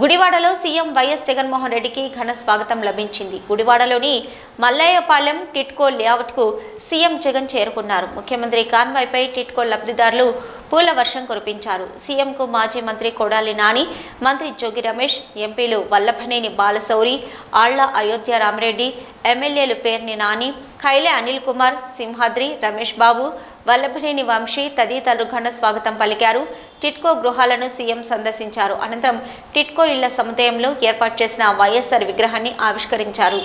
గుడివాడలో CM YS Jaganmohan రెడ్డికి ఘన స్వాగతం లభించింది. గుడివాడలోని మల్లయ్యపాలెం టిట్కో లేఅవుట్కు సీఎం జగన్ చేరుకున్నారు. ముఖ్యమంత్రి కాన్వాయ్పై టిట్కో లబ్ధిదారులు పూల వర్షం కురిపించారు. సీఎంకు మాజీ మంత్రి కొడాలి నాని మంత్రి జోగి రమేష్ ఎంపీలు వల్లభనేని బాలశౌరి ఆళ్ళ అయోధ్య రామరెడ్డి ఎమ్మెల్యేలు పేర్ని నాని ఖైలే అనిల్ కుమార్ సింహాద్రి రమేష్ బాబు వల్లభనేని వంశీ తదితరులు ఘన స్వాగతం పలికారు. టిట్కో గృహాలను సీఎం సందర్శించారు. అనంతరం టిట్కో ఇళ్ళ సముదాయంలో ఏర్పాటు చేసిన వైఎస్ఆర్ విగ్రహాన్ని ఆవిష్కరించారు.